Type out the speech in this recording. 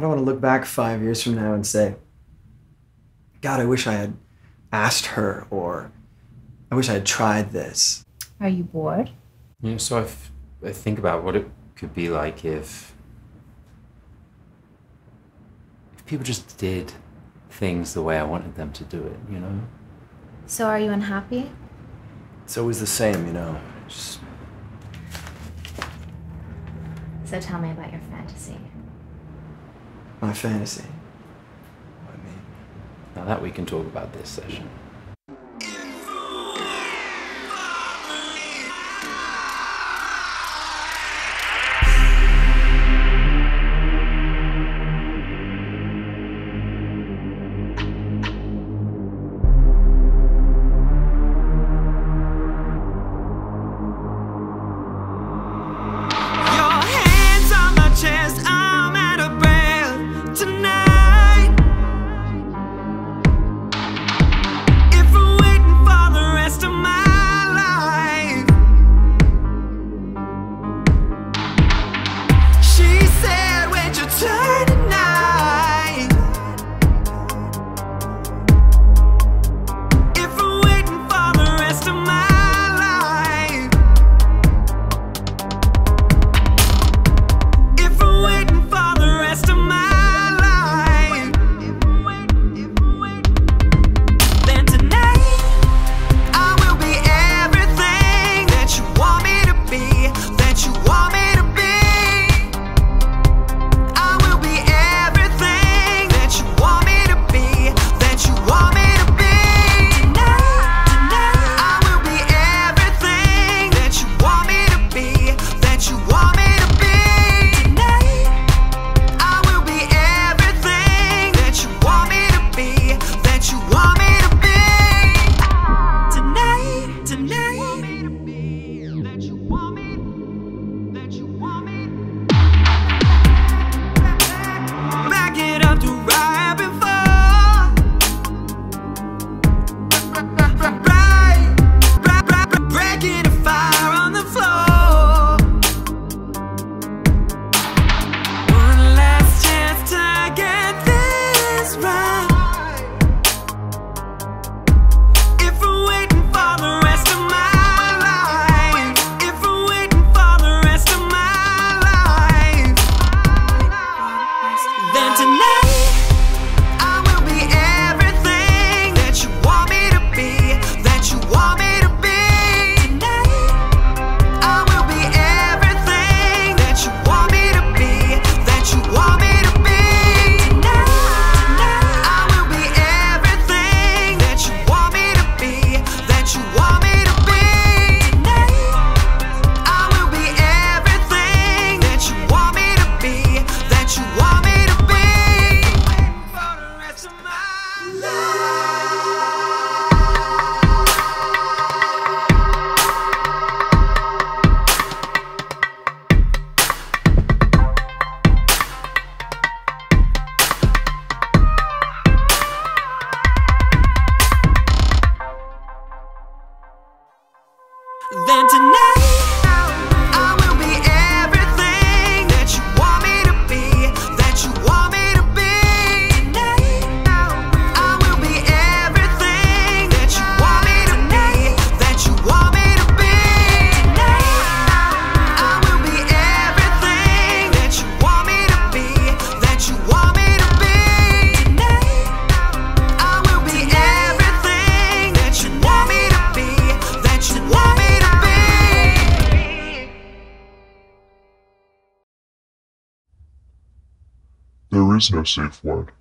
I don't want to look back five years from now and say, God, I wish I had asked her, or I wish I had tried this. Are you bored? Yeah. so I, I think about what it could be like if if people just did things the way I wanted them to do it. You know. So are you unhappy? It's always the same, you know. Just... So tell me about your fantasy my fantasy. I mean, now that we can talk about this session. is no safe word.